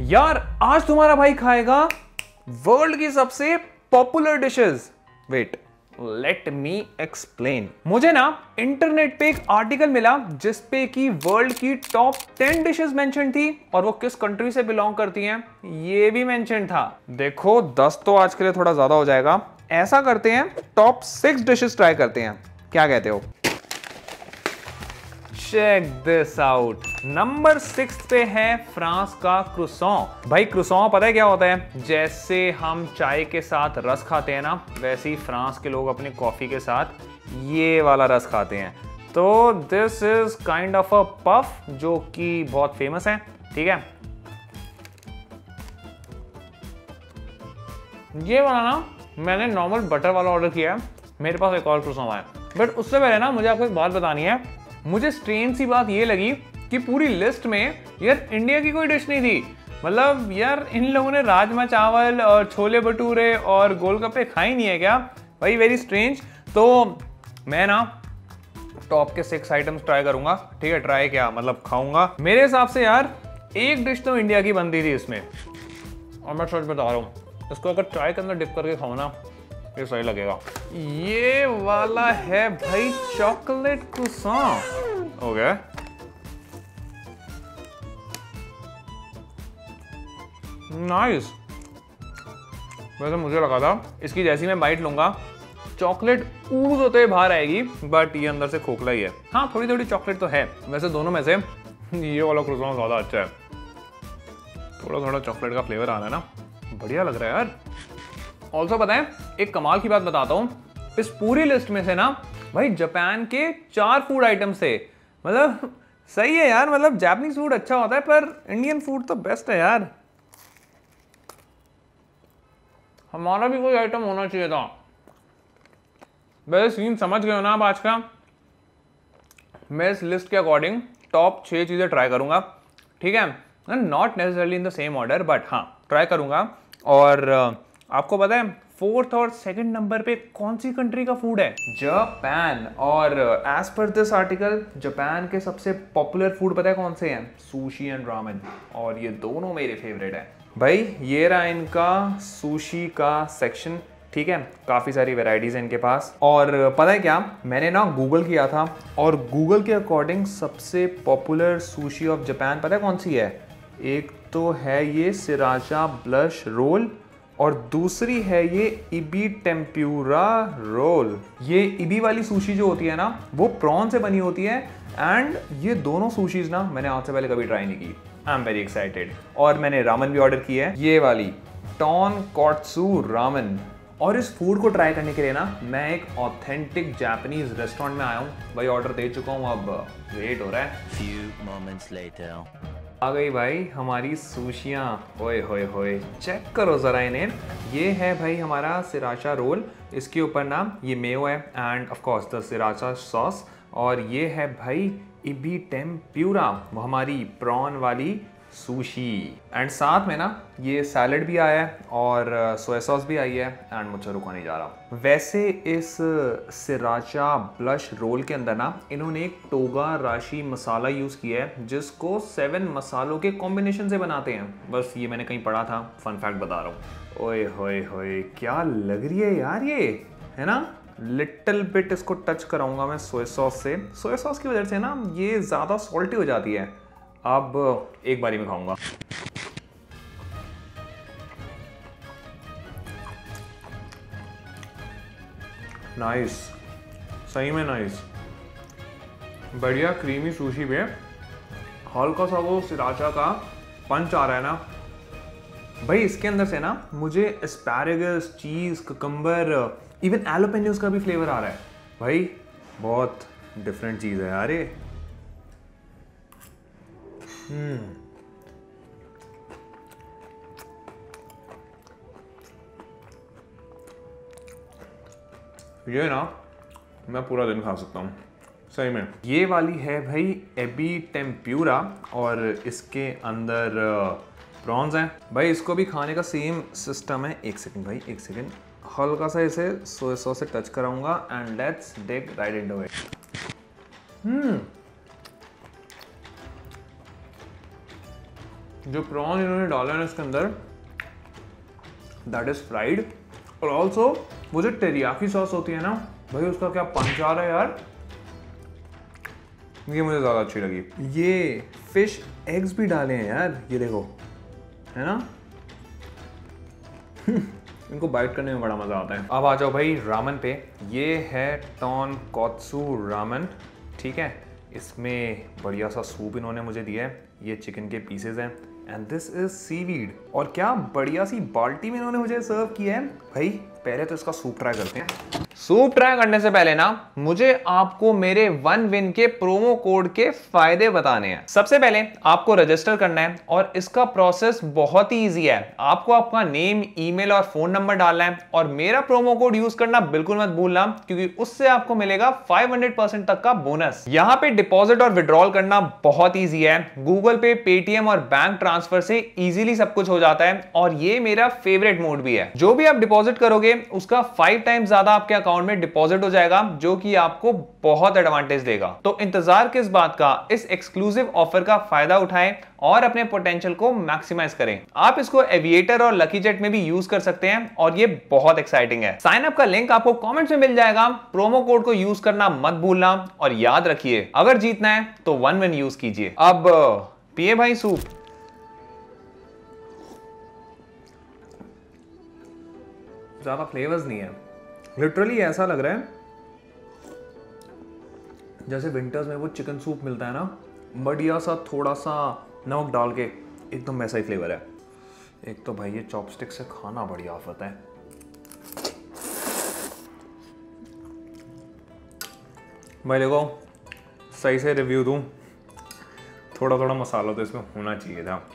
यार, आज तुम्हारा भाई खाएगा वर्ल्ड की सबसे popular dishes wait let me explain मुझे ना इंटरनेट पे एक आर्टिकल मिला जिसपे कि वर्ल्ड की टॉप टेन डिशेस मेंशन थी और वो किस कंट्री से बिलोंग करती हैं, ये भी मेंशन था. देखो, दस तो आज के लिए थोड़ा ज़्यादा हो जाएगा. ऐसा करते हैं टॉप सिक्स डिशेस ट्राई करते हैं. क्या कहते हो? Check this out number six पे है फ्रांस का क्रुसॉ भाई क्रुसॉ पता है क्या होता है? जैसे हम चाय के साथ रस खाते हैं ना, वैसे ही फ्रांस के लोग अपने कॉफ़ी के साथ ये वाला रस खाते हैं। तो this is kind of a puff जो कि बहुत फ़ेमस है, ठीक है? ये वाला ना, मैंने नॉर्मल बटर वाला ऑर्डर किया है, मेरे पास एक और क्रोसॉन है बट उससे पहले ना, मुझे आपको एक बात बतानी है। मुझे स्ट्रेन सी बात ये लगी कि पूरी लिस्ट में, यार, इंडिया की कोई डिश नहीं थी। मतलब यार, इन लोगों ने राजमा चावल और छोले भटूरे और गोलगप्पे खाए नहीं है क्या? भाई वेरी स्ट्रेंज तो मैं ना टॉप के सिक्स आइटम्स ट्राई करूँगा। ठीक है ट्राई क्या? मतलब खाऊँगा। मेरे हिसाब से, यार, एक डिश तो इंडिया की बनती थी इसमें। और मैं सच बता रहा हूँ, इसको अगर ट्राई करना डिप करके खाओ ना, ये सही लगेगा। ये वाला है भाई चॉकलेट कुसा हो गया? नाइस वैसे मुझे लगा था, इसकी जैसी मैं बाइट लूँगा चॉकलेट ऊज होते हुए बाहर आएगी बट ये अंदर से खोखला ही है। हाँ थोड़ी थोड़ी चॉकलेट तो है, वैसे दोनों में से ये वाला क्रोसॉन ज़्यादा अच्छा है। थोड़ा थोड़ा चॉकलेट का फ्लेवर आ रहा है ना, बढ़िया लग रहा है यार। ऑल्सो है, एक कमाल की बात बताता हूँ, इस पूरी लिस्ट में से ना, भाई जापान के चार फ़ूड आइटम से मतलब सही है यार मतलब जापानीज फ़ूड अच्छा होता है, पर इंडियन फ़ूड तो बेस्ट है यार। हमारा भी कोई आइटम होना चाहिए था। वैसे सीन समझ गए हो ना आप आज का? मैं इस लिस्ट के अकॉर्डिंग टॉप छह चीज़ें ट्राई करूँगा। ठीक है? Not necessarily in the same order but हाँ ट्राई करूँगा। और आपको पता है फोर्थ और सेकंड नंबर पे कौन सी कंट्री का फ़ूड है? जापान और as per this article Japan के सबसे पॉपुलर फ़ूड पता है कौन से हैं? सुशी एंड रामेन और ये दोनों मेरे फेवरेट है। भाई, ये रहा इनका सुशी का सेक्शन ठीक है? काफ़ी सारी वेराइटीज़ हैं इनके पास। और पता है क्या? मैंने ना गूगल किया था, और गूगल के अकॉर्डिंग सबसे पॉपुलर सुशी ऑफ़ जापान पता है कौन सी है? एक तो है ये सिराचा ब्लश रोल और दूसरी है ये इबी टेम्प्यूरा रोल ये इबी वाली सुशी जो होती है ना, वो प्रॉन से बनी होती है एंड ये दोनों सुशीज ना मैंने आज से पहले कभी ट्राई नहीं की। आई एम वेरी एक्साइटेड और मैंने रामन भी ऑर्डर की है। ये वाली टॉन कॉटसू रामन और इस फ़ूड को ट्राई करने के लिए ना मैं एक ऑथेंटिक जापानीज रेस्टोरेंट में आया हूँ। भाई ऑर्डर दे चुका हूँ अब वेट हो रहा है। Few moments later. आ गई भाई हमारी सुशियाँ। ओए होए होए। चेक करो ज़रा इन्हें। ये है भाई हमारा सिराचा रोल इसके ऊपर ना ये मेयो है। And of course the sriracha sauce और ये है भाई इबी टेम प्यूरा, वो हमारी प्रॉन वाली सुशी। एंड साथ में ना, ये सैलड भी आया है और सोया सॉस भी आई है एंड मुझे रुका नहीं जा रहा वैसे इस सिराचा ब्लश रोल के अंदर ना, इन्होंने एक टोगा राशि मसाला यूज़ किया है, जिसको सेवन मसालों के कॉम्बिनेशन से बनाते हैं। बस ये मैंने कहीं पढ़ा था फन फैक्ट बता रहा हूँ। ओए होए होए, क्या लग रही है यार ये? है ना? लिटिल बिट इसको टच कराऊँगा मैं सोया सॉस से। सोया सॉस की वजह से ना ये ज़्यादा सॉल्टी हो जाती है। अब एक बारी में खाऊँगा। नाइस सही में नाइस बढ़िया क्रीमी सुशी पे हल्का सा वो सिराचा का पंच आ रहा है ना। भाई इसके अंदर से ना मुझे asparagus cheese cucumber even jalapenos का भी फ्लेवर आ रहा है। भाई, बहुत डिफरेंट चीज़ है यार ये। ये ना, मैं पूरा दिन खा सकता हूँ। सही में। ये वाली है भाई एबी टेम्प्यूरा और इसके अंदर प्रॉन्स हैं। भाई, इसको भी खाने का सेम सिस्टम है। एक सेकंड भाई, एक सेकंड हल्का सा इसे सोया सॉस से टच कराऊँगा and let's dig right it hmm जो प्रॉन इन्होंने डाला है इसके अंदर दैट इज़ फ्राइड और ऑल्सो वो जो टेरियाकी सॉस होती है ना, भाई उसका क्या पंच आ रहा है यार? ये मुझे ज़्यादा अच्छी लगी। ये फ़िश एग्स भी डाले हैं यार, ये देखो, है ना? इनको बाइट करने में बड़ा मज़ा आता है। अब आ जाओ भाई रामन पे। ये है टॉन कॉत्सू रामन, ठीक है? इसमें बढ़िया सा सूप इन्होंने मुझे दिया है। ये चिकन के पीसेज हैं। एंड दिस इज़ सीवीड और क्या बढ़िया सी बाल्टी में इन्होंने मुझे सर्व किया है। भाई, पहले तो इसका सूप ट्राई करते हैं। सूप ट्राई करने से पहले ना, मुझे आपको मेरे वन विन के प्रोमो कोड के फ़ायदे बताने हैं। सबसे पहले आपको रजिस्टर करना है और इसका प्रोसेस बहुत ही इजी है। आपको आपका नेम ईमेल और फ़ोन नंबर डालना है और मेरा प्रोमो कोड यूज़ करना बिल्कुल मत भूलना, क्योंकि उससे आपको मिलेगा 500 तक का बोनस यहाँ पे डिपॉजिट और विड्रॉल करना बहुत ईजी है। गूगल पे पेटीएम और बैंक ट्रांसफ़र से इजीली सब कुछ हो जाता है और ये मेरा फेवरेट मोड भी है। जो भी आप डिपॉजिट करोगे, उसका फाइव टाइम ज़्यादा आपके अकाउंट में डिपॉजिट हो जाएगा, जो कि आपको बहुत एडवांटेज देगा। तो इंतज़ार किस बात का? इस एक्सक्लूसिव ऑफ़र का फ़ायदा उठाएँ और अपने पोटेंशियल को मैक्सिमाइज करें। आप इसको एविएटर और लकी जेट में भी यूज़ कर सकते हैं और ये बहुत एक्साइटिंग है। साइन अप का लिंक आपको कमेंट में मिल जाएगा। प्रोमो कोड को यूज़ करना मत भूलना और याद रखिए, अगर जीतना है तो वन वन यूज़ कीजिए। अब, पिए भाई सूप। ज़्यादा फ्लेवर्स नहीं है। लिटरली ऐसा लग रहा है जैसे विंटर्स में वो चिकन सूप मिलता है ना, बढ़िया सा, थोड़ा सा नमक डाल के, एकदम वैसा ही फ्लेवर है। एक तो भाई ये चॉपस्टिक से खाना बढ़िया आफत है। भाई देखो, सही से रिव्यू दूँ थोड़ा थोड़ा मसाला तो इसमें होना चाहिए था।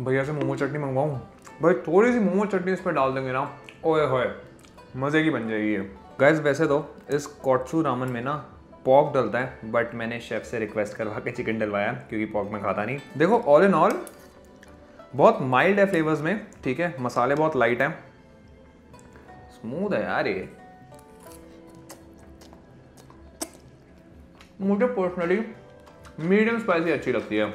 भैया से मोमो चटनी मंगवाऊँ? भाई थोड़ी सी मोमो चटनी इस पर डाल देंगे ना। ओए होए। मज़े की बन जाएगी ये। गैस वैसे तो इस कॉटसू रामन में ना पॉक डलता है बट मैंने शेफ से रिक्वेस्ट करवा के चिकन डलवाया, क्योंकि पॉक में खाता नहीं। देखो ऑल इन ऑल बहुत माइल्ड है फ्लेवर्स में, ठीक है? मसाले बहुत लाइट हैं। स्मूथ है यार ये। मुझे पर्सनली मीडियम स्पाइसी अच्छी लगती है।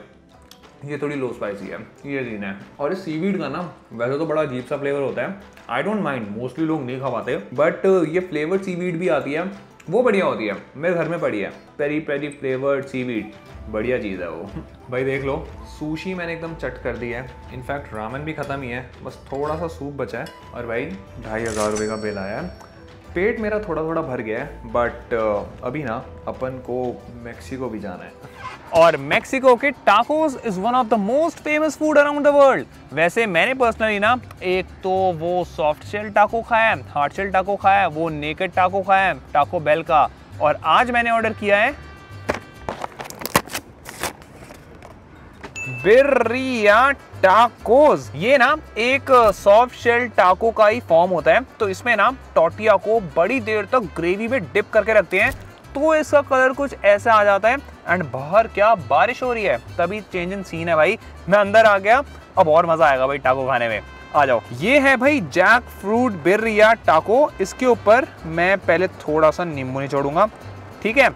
ये थोड़ी लो स्पाइसी है, ये सीन है। और इस सीवीड का ना, वैसे तो बड़ा अजीब सा फ्लेवर होता है। आई डोंट माइंड मोस्टली लोग नहीं खा पाते। बट ये फ्लेवर सीवीड भी आती है, वो बढ़िया होती है, मेरे घर में पड़ी है। पेरी पेरी फ्लेवर्ड सीवीड बढ़िया चीज़ है वो। भाई देख लो सूशी मैंने एकदम चट कर दी है। इनफैक्ट रामन भी ख़त्म ही है, बस थोड़ा सा सूप बचा है। और भाई, ढाई हज़ार रुपये का बिल आया है। पेट मेरा थोड़ा थोड़ा भर गया है बट अभी ना, अपन को मैक्सिको भी जाना है। और मेक्सिको के tacos is one of the most famous food around the world वैसे मैंने पर्सनली ना, एक तो वो सॉफ्ट शेल टाको खाया है हार्ड शेल टाको खाया है, वो नेकेड टाको खाया है टाको बेल का। और आज मैंने ऑर्डर किया है बिरिया टाकोज ये ना, एक सॉफ्ट शेल टाको का ही फॉर्म होता है तो इसमें ना टोटिया को बड़ी देर तक ग्रेवी में डिप करके रखते हैं। तो इसका कलर कुछ ऐसा आ जाता है एंड बाहर क्या बारिश हो रही है, तभी चेंज इन सीन है भाई। मैं अंदर आ गया, अब और मज़ा आएगा भाई टाको खाने में। आ जाओ। ये है भाई जैक फ्रूट बिर या टाको इसके ऊपर मैं पहले थोड़ा सा नींबू निचोड़ूँगा ठीक है?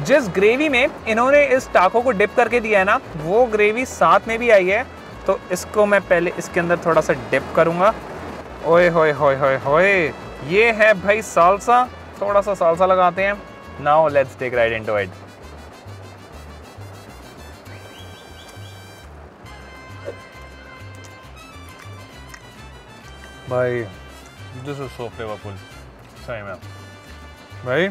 जिस ग्रेवी में इन्होंने इस टाको को डिप करके दिया है ना, वो ग्रेवी साथ में भी आई है तो इसको मैं पहले इसके अंदर थोड़ा सा डिप करूँगा। ओए होए होए होए होए, ये है भाई सालसा थोड़ा सा सालसा लगाते हैं। Now, let's take right into it. भाई दिस इज़ सो फ्लेवरफुल सही में। भाई,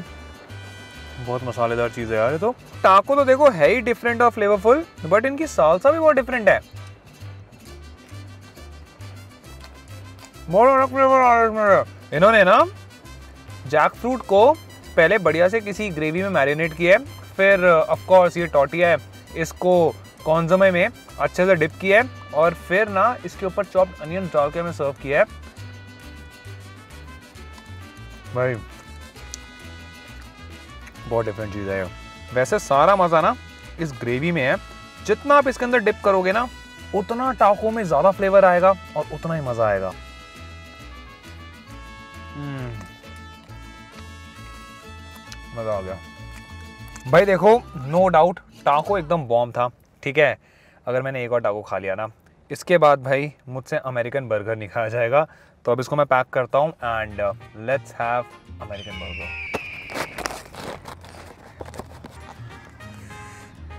बहुत मसालेदार चीज़ है यार ये तो। टाको तो देखो है ही डिफरेंट और फ्लेवरफुल बट इनकी सालसा भी बहुत डिफरेंट है। बहुत फ्लेवर आ रहा है इन्होंने ना जैक फ्रूट को पहले बढ़िया से किसी ग्रेवी में मैरिनेट किया है फिर ऑफ़ कोर्स ये टोटिया है इसको कॉन्जमे में अच्छे से डिप किया है और फिर ना इसके ऊपर चॉप अनियन डाल के हमें सर्व किया है। भाई बहुत डिफरेंट चीज़ है वैसे सारा मज़ा ना इस ग्रेवी में है। जितना आप इसके अंदर डिप करोगे ना उतना टाको में ज़्यादा फ्लेवर आएगा और उतना ही मज़ा आएगा। हम्म। मज़ा आ गया। भाई देखो नो डाउट टाको एकदम बॉम्ब था, ठीक है? अगर मैंने एक और टाको खा लिया ना, इसके बाद भाई मुझसे अमेरिकन बर्गर नहीं खाया जाएगा। तो अब इसको मैं पैक करता हूँ and let's have American burger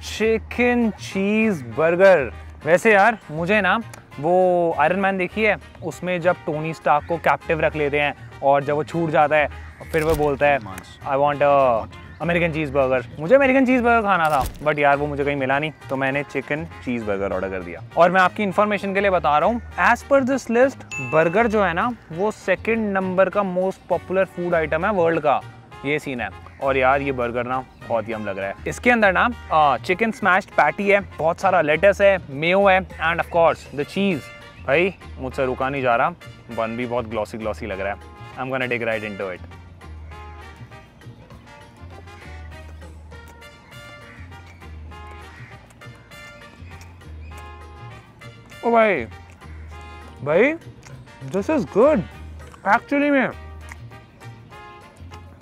chicken cheese burger वैसे यार, मुझे ना वो आयरन मैन देखी है, उसमें जब टोनी स्टार्क को कैप्टिव रख लेते हैं और जब वो छूट जाता है फिर वो बोलता है I want American cheese burger मुझे अमेरिकन चीज़ बर्गर खाना था बट यार वो मुझे कहीं मिला नहीं तो मैंने चिकन चीज़ बर्गर ऑर्डर कर दिया। और मैं आपकी इन्फॉर्मेशन के लिए बता रहा हूँ as per this list burger जो है ना, वो सेकेंड नंबर का मोस्ट पॉपुलर फ़ूड आइटम है वर्ल्ड का। ये सीन है। और यार ये बर्गर ना बहुत ही हम लग रहा है। इसके अंदर ना चिकन स्मैश्ड पैटी है, बहुत सारा लेटस है मेयो है and of course the cheese भाई, मुझसे रुका नहीं जा रहा, बन भी बहुत ग्लॉसी ग्लॉसी लग रहा है। I am gonna take right into it भाई। भाई दिस इज़ गुड एक्चुअली में,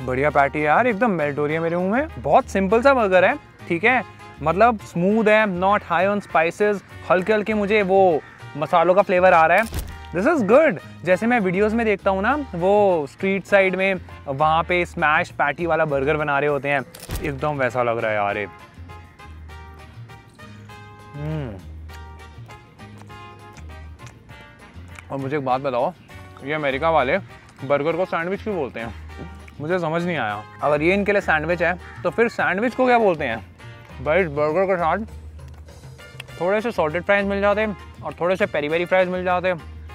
बढ़िया पैटी है यार, एकदम मेल्ट हो रही है मेरे मुँह में। बहुत सिंपल सा बर्गर है, ठीक है? मतलब स्मूथ है नॉट हाई ऑन स्पाइसेस हल्के हल्के मुझे वो मसालों का फ्लेवर आ रहा है। दिस इज़ गुड जैसे मैं वीडियोस में देखता हूँ ना, वो स्ट्रीट साइड में वहाँ पे स्मैश पैटी वाला बर्गर बना रहे होते हैं। एकदम वैसा लग रहा है यार ये। हम्म। और मुझे एक बात बताओ, ये अमेरिका वाले बर्गर को सैंडविच क्यों बोलते हैं? मुझे समझ नहीं आया। अगर ये इनके लिए सैंडविच है तो फिर सैंडविच को क्या बोलते हैं? भाई बर्गर के साथ थोड़े से सॉल्टेड फ्राइज मिल जाते और थोड़े से पेरी पेरी फ्राइज मिल जाते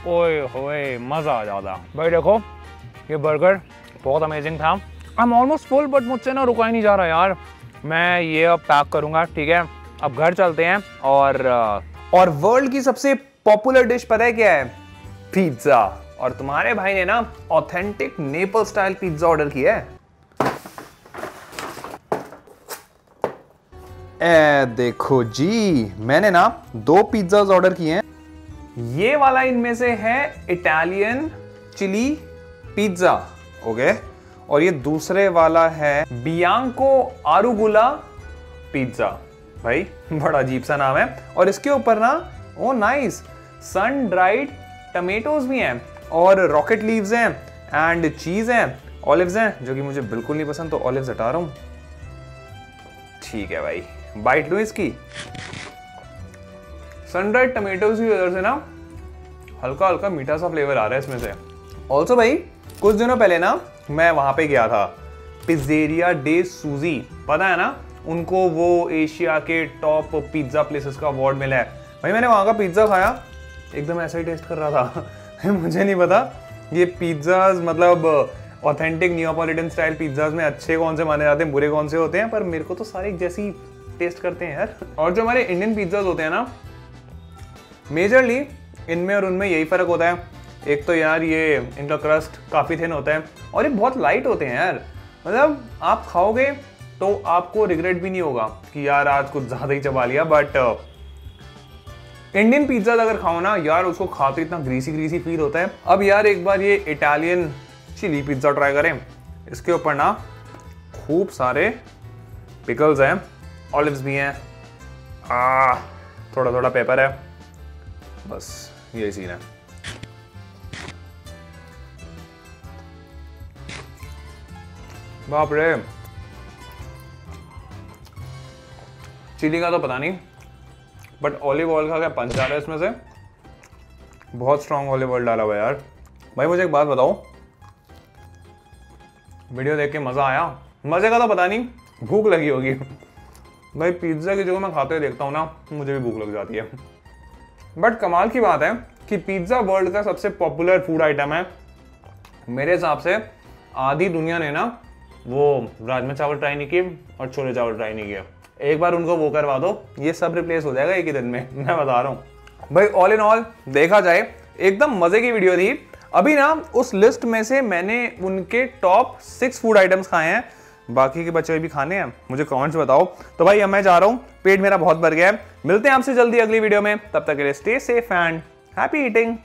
ओए होए, मज़ा आ जाता। भाई, देखो, ये बर्गर बहुत अमेजिंग था। I am almost full but मुझसे ना रुका ही नहीं जा रहा यार। मैं ये अब पैक करूँगा, ठीक है? अब घर चलते हैं और और वर्ल्ड की सबसे पॉपुलर डिश पता है क्या है? पिज़्ज़ा और तुम्हारे भाई ने ना authentic Naples style pizza order किया है। ए देखो जी मैंने ना दो पिज्जा ऑर्डर किए हैं। ये वाला इनमें से है इटालियन चिली पिज्जा ओके और ये दूसरे वाला है बियांको आरुगुला पिज्जा भाई बड़ा अजीब सा नाम है। और इसके ऊपर ना oh nice sun dried tomatoes भी हैं और रॉकेट लीव्स हैं एंड चीज़ हैं, ऑलिव्स हैं, जो कि मुझे बिल्कुल नहीं पसंद तो ऑलिव्स हटा रहा हूँ। ठीक है भाई, बाइट लो इसकी। सनड्राइड टमेटोज की वजह से ना हल्का हल्का मीठा सा फ्लेवर आ रहा है इसमें से। ऑल्सो भाई, कुछ दिनों पहले ना मैं वहाँ पे गया था पिज्जेरिया डे सूजी पता है ना, उनको वो एशिया के टॉप पिज़्ज़ा प्लेसेस का अवार्ड मिला है। भाई मैंने वहाँ का पिज़्ज़ा खाया एकदम ऐसा ही टेस्ट कर रहा था। मुझे नहीं पता ये पिज्ज़ाज मतलब ऑथेंटिक न्योपोलिटन स्टाइल पिज्ज़ाज में अच्छे कौन से माने जाते हैं, बुरे कौन से होते हैं, पर मेरे को तो सारे जैसी टेस्ट करते हैं यार। और जो हमारे इंडियन पिज्ज़ाज होते हैं ना मेजरली इनमें और उनमें यही फ़र्क होता है। एक तो यार ये, इनका क्रस्ट काफ़ी थिन होता है और ये बहुत लाइट होते हैं यार। मतलब आप खाओगे तो आपको रिग्रेट भी नहीं होगा कि यार आज कुछ ज़्यादा ही चबा लिया बट इंडियन पिज्जा अगर खाओ ना, यार उसको खाते इतना ग्रीसी ग्रीसी फील होता है। अब यार एक बार ये इटालियन चिली पिज़्ज़ा ट्राई करें। इसके ऊपर ना खूब सारे पिकल्स हैं ऑलिव्स भी हैं। आ थोड़ा थोड़ा पेपर है। बस यही सीन है। बाप रे। चिली का तो पता नहीं। बट ऑलिव ऑयल का क्या पंच आ रहा है इसमें से? बहुत स्ट्रॉन्ग ऑलिव ऑयल डाला हुआ यार। भाई, मुझे एक बात बताओ। वीडियो देख के मज़ा आया। मज़े का तो पता नहीं, भूख लगी होगी। भाई पिज़्ज़ा की जगह मैं खाते देखता हूँ ना, मुझे भी भूख लग जाती है। बट कमाल की बात है कि पिज़्ज़ा वर्ल्ड का सबसे पॉपुलर फ़ूड आइटम है। मेरे हिसाब से आधी दुनिया ने ना वो राजमा चावल ट्राई नहीं किए और छोले चावल ट्राई नहीं किए। एक बार उनको वो करवा दो, ये सब रिप्लेस हो जाएगा एक ही दिन में, मैं बता रहा हूँ। भाई ऑल इन ऑल देखा जाए, एकदम मज़े की वीडियो थी। अभी ना, उस लिस्ट में से मैंने उनके टॉप सिक्स फ़ूड आइटम्स खाए हैं। बाकी के बच्चे भी खाने हैं। मुझे कमेंट्स बताओ। तो भाई, अब मैं जा रहा हूँ। पेट मेरा बहुत भर गया है। मिलते हैं आपसे जल्दी अगली वीडियो में। तब तक के लिए stay safe and happy eating